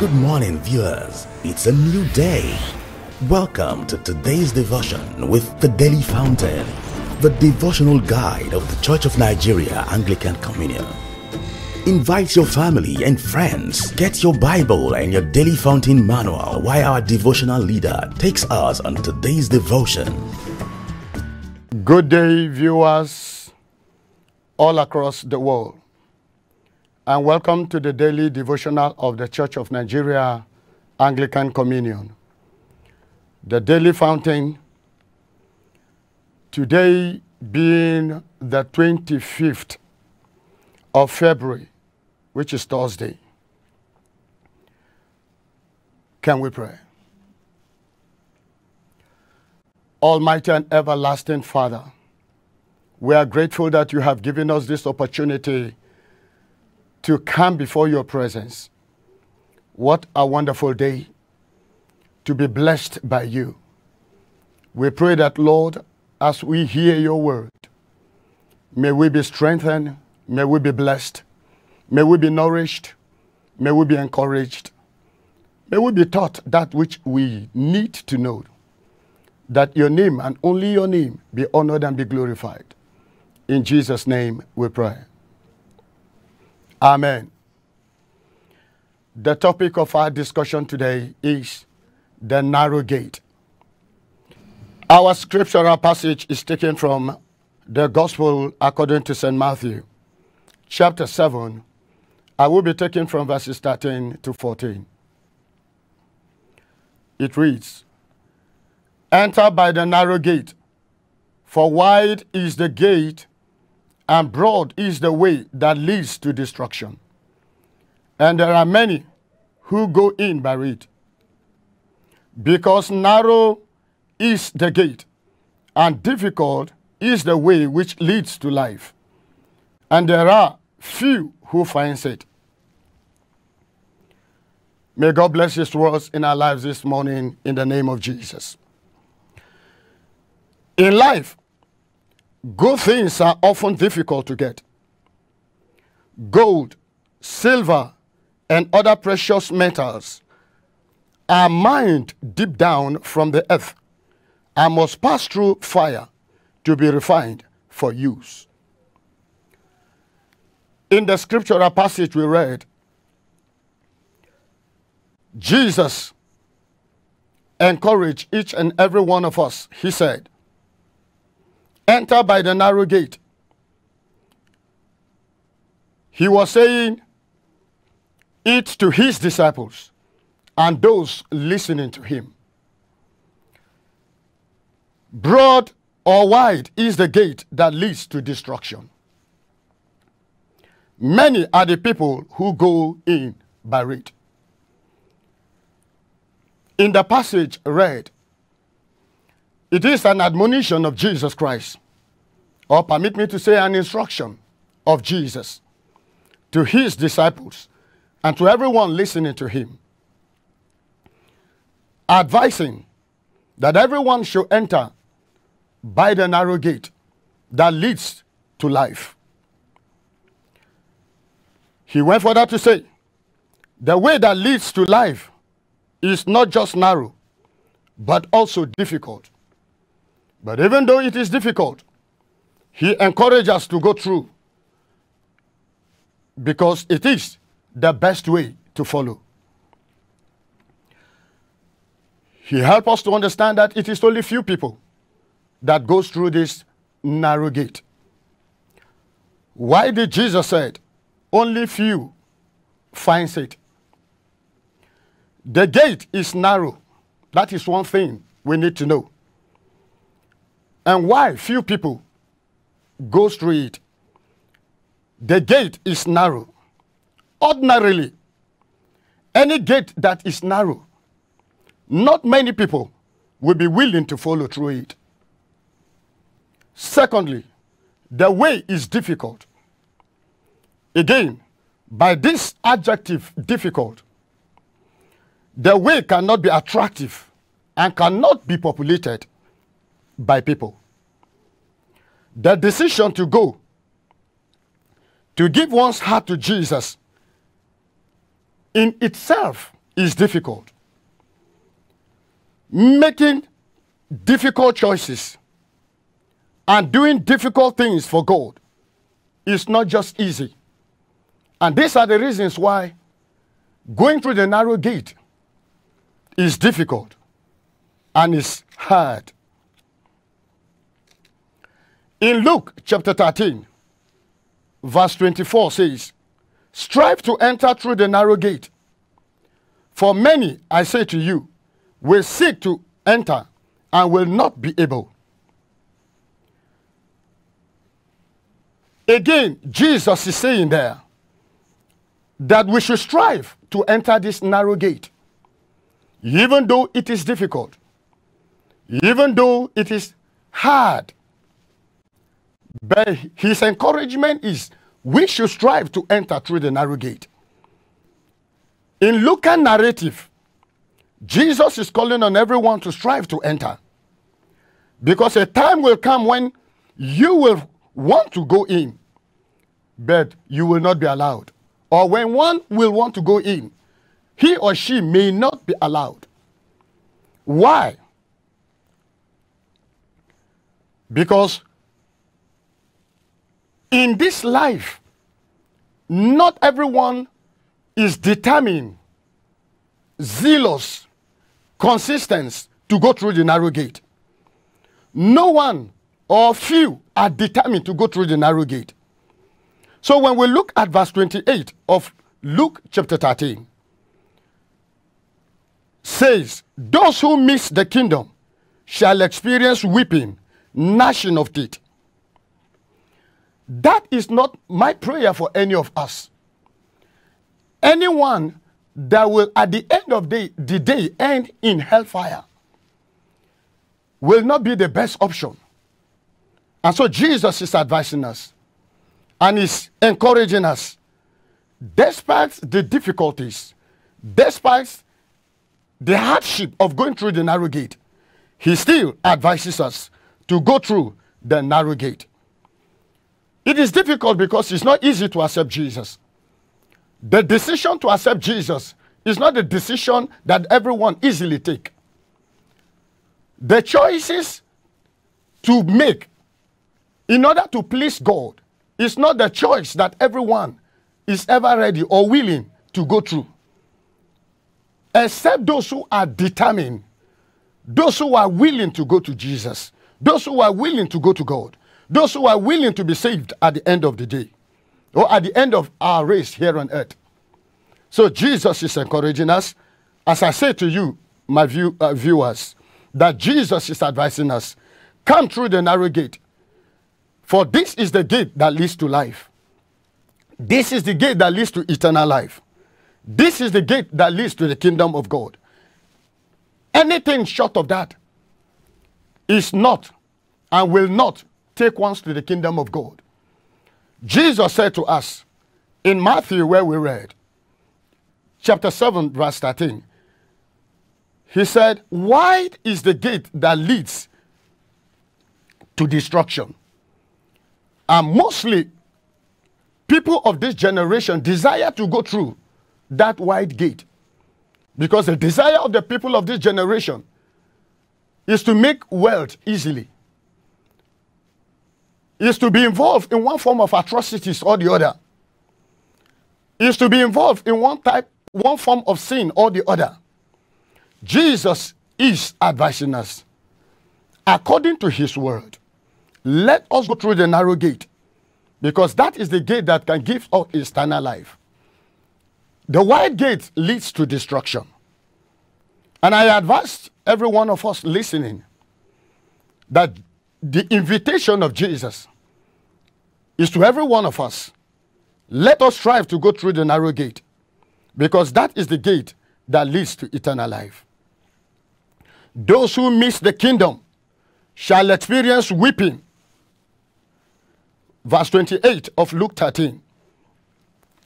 Good morning, viewers. It's a new day. Welcome to today's devotion with the Daily Fountain, the devotional guide of the Church of Nigeria Anglican Communion. Invite your family and friends. Get your Bible and your Daily Fountain manual while our devotional leader takes us on today's devotion. Good day, viewers all across the world, and welcome to the daily devotional of the Church of Nigeria Anglican Communion. The Daily Fountain, today being the 25th of February, which is Thursday. Can we pray? Almighty and everlasting Father, we are grateful that you have given us this opportunity to come before your presence. What a wonderful day to be blessed by you. We pray that, Lord, as we hear your word, may we be strengthened, may we be blessed, may we be nourished, may we be encouraged, may we be taught that which we need to know that your name and only your name be honored and be glorified. In Jesus' name we pray. Amen. The topic of our discussion today is the narrow gate. Our scriptural passage is taken from the Gospel according to St. Matthew, chapter 7. I will be taking from verses 13 to 14. It reads, Enter by the narrow gate, for wide is the gate, and broad is the way that leads to destruction. And there are many who go in by it. Because narrow is the gate, and difficult is the way which leads to life. And there are few who finds it. May God bless His words in our lives this morning in the name of Jesus. In life, good things are often difficult to get. Gold, silver, and other precious metals are mined deep down from the earth and must pass through fire to be refined for use. In the scriptural passage we read, Jesus encouraged each and every one of us. He said, Enter by the narrow gate. He was saying it to his disciples and those listening to him. Broad or wide is the gate that leads to destruction. Many are the people who go in by it. In the passage read, it is an admonition of Jesus Christ, or permit me to say, an instruction of Jesus to his disciples and to everyone listening to him, advising that everyone should enter by the narrow gate that leads to life. He went further to say, the way that leads to life is not just narrow, but also difficult. But even though it is difficult, he encourages us to go through because it is the best way to follow. He helps us to understand that it is only few people that goes through this narrow gate. Why did Jesus said only few finds it? The gate is narrow. That is one thing we need to know. And why few people goes through it? The gate is narrow. Ordinarily, any gate that is narrow, not many people will be willing to follow through it. Secondly, the way is difficult. Again, by this adjective difficult, the way cannot be attractive and cannot be populated by people. The decision to go, to give one's heart to Jesus, in itself is difficult. Making difficult choices and doing difficult things for God is not just easy. And these are the reasons why going through the narrow gate is difficult and is hard. In Luke chapter 13, verse 24 says, Strive to enter through the narrow gate. For many, I say to you, will seek to enter and will not be able. Again, Jesus is saying there that we should strive to enter this narrow gate, even though it is difficult, even though it is hard. But his encouragement is we should strive to enter through the narrow gate. In Lucan narrative, Jesus is calling on everyone to strive to enter. Because a time will come when you will want to go in, but you will not be allowed. Or when one will want to go in, he or she may not be allowed. Why? Because in this life, not everyone is determined, zealous, consistent to go through the narrow gate. No one or few are determined to go through the narrow gate. So when we look at verse 28 of Luke chapter 13, says, Those who miss the kingdom shall experience weeping, gnashing of teeth. That is not my prayer for any of us. Anyone that will, at the end of the, the day, end in hellfire will not be the best option. And so Jesus is advising us and is encouraging us, despite the difficulties, despite the hardship of going through the narrow gate, he still advises us to go through the narrow gate. It is difficult because it's not easy to accept Jesus. The decision to accept Jesus is not a decision that everyone easily take. The choices to make in order to please God is not the choice that everyone is ever ready or willing to go through. Except those who are determined, those who are willing to go to Jesus, those who are willing to go to God, those who are willing to be saved at the end of the day or at the end of our race here on earth. So Jesus is encouraging us, as I say to you, my view, uh, viewers, that Jesus is advising us come through the narrow gate. For this is the gate that leads to life. This is the gate that leads to eternal life. This is the gate that leads to the kingdom of God. Anything short of that is not and will not take ones to the kingdom of God. Jesus said to us in Matthew, where we read, chapter 7, verse 13, he said, Wide is the gate that leads to destruction. And mostly, people of this generation desire to go through that wide gate. Because the desire of the people of this generation is to make wealth easily, is to be involved in one form of atrocities or the other, is to be involved in one type, one form of sin or the other. Jesus is advising us according to his word. Let us go through the narrow gate because that is the gate that can give us eternal life. The wide gate leads to destruction. And I advise every one of us listening that the invitation of Jesus is to every one of us. Let us strive to go through the narrow gate because that is the gate that leads to eternal life. Those who miss the kingdom shall experience weeping. Verse 28 of Luke 13.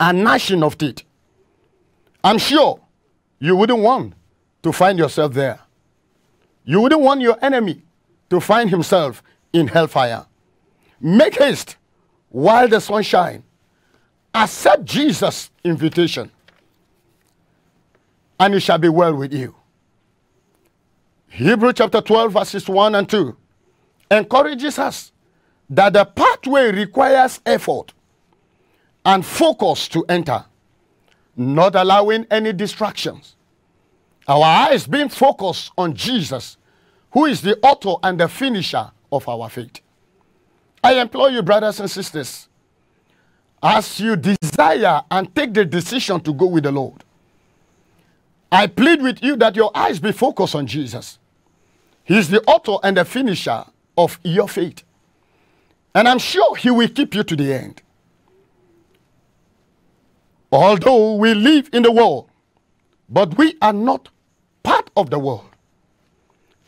A gnashing of teeth. I'm sure you wouldn't want to find yourself there. You wouldn't want your enemy to find himself in hellfire. Make haste while the sun shines. Accept Jesus' invitation. and it shall be well with you. Hebrew chapter 12, verses 1 and 2 encourages us that the pathway requires effort and focus to enter, not allowing any distractions. Our eyes being focused on Jesus, who is the author and the finisher of our faith. I implore you, brothers and sisters, as you desire and take the decision to go with the Lord, I plead with you that your eyes be focused on Jesus. He is the author and the finisher of your faith. And I'm sure He will keep you to the end. Although we live in the world, but we are not part of the world.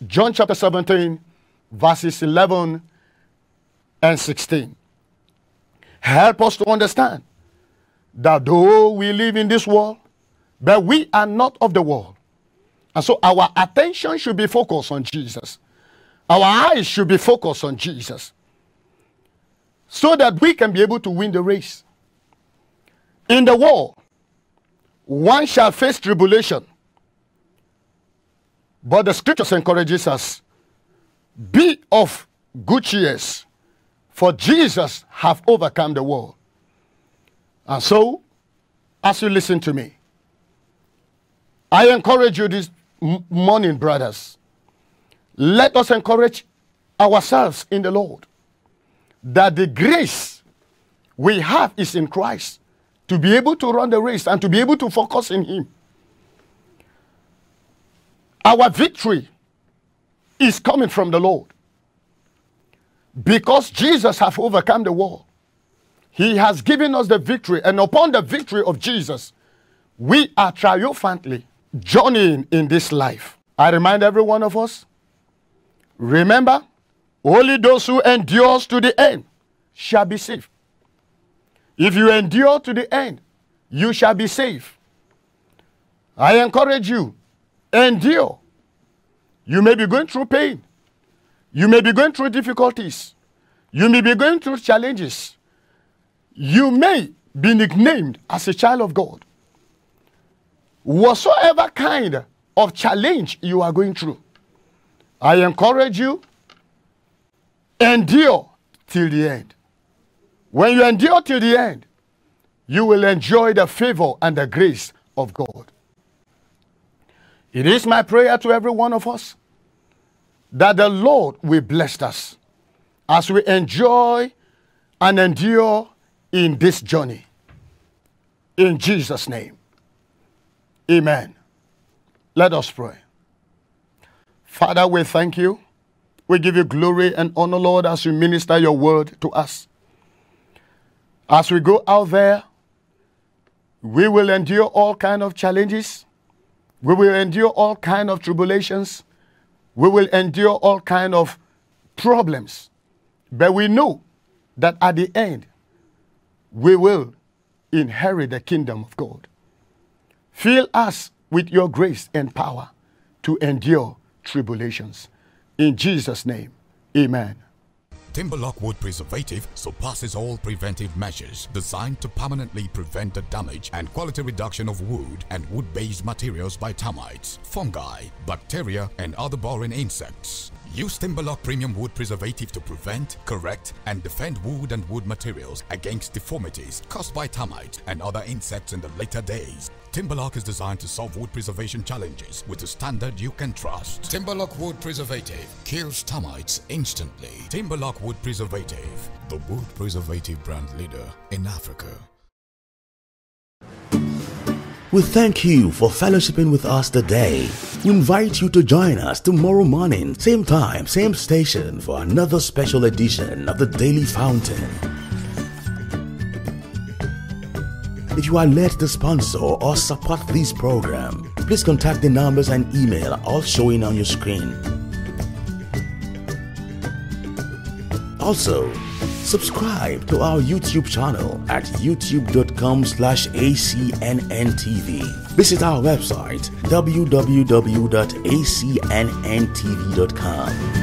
John chapter 17, verses 11 and 16. Help us to understand that though we live in this world, but we are not of the world. And so our attention should be focused on Jesus. Our eyes should be focused on Jesus. So that we can be able to win the race. In the world, one shall face tribulation. But the scriptures encourages us, be of good cheer, for Jesus have overcome the world. And so, as you listen to me, I encourage you this morning, brothers. Let us encourage ourselves in the Lord that the grace we have is in Christ to be able to run the race and to be able to focus in Him. Our victory is coming from the Lord. Because Jesus has overcome the world, He has given us the victory, and upon the victory of Jesus, we are triumphantly journeying in this life. I remind every one of us remember, only those who endure to the end shall be saved. If you endure to the end, you shall be saved. I encourage you, endure. You may be going through pain. You may be going through difficulties. You may be going through challenges. You may be nicknamed as a child of God whatsoever kind of challenge you are going through, I encourage you, endure till the end. When you endure till the end, you will enjoy the favor and the grace of God. It is my prayer to every one of us that the Lord will bless us as we enjoy and endure in this journey. In Jesus' name. Amen. Let us pray. Father, we thank you. We give you glory and honor, Lord, as you minister your word to us. As we go out there, we will endure all kind of challenges. We will endure all kind of tribulations. We will endure all kind of problems. But we know that at the end, we will inherit the kingdom of God. Fill us with your grace and power to endure tribulations. In Jesus' name, amen. Timberlock Wood Preservative surpasses all preventive measures designed to permanently prevent the damage and quality reduction of wood and wood-based materials by termites, fungi, bacteria, and other boring insects. Use Timberlock Premium Wood Preservative to prevent, correct, and defend wood and wood materials against deformities caused by termites and other insects in the later days. Timberlock is designed to solve wood preservation challenges with a standard you can trust. Timberlock Wood Preservative kills termites instantly. Timberlock Wood Preservative, the wood preservative brand leader in Africa. We thank you for fellowshipping with us today. We invite you to join us tomorrow morning, same time, same station, for another special edition of the Daily Fountain. If you are led to sponsor or support this program, please contact the numbers and email all showing on your screen. Also, subscribe to our YouTube channel at youtube.com slash acnntv. Visit our website www.acnntv.com.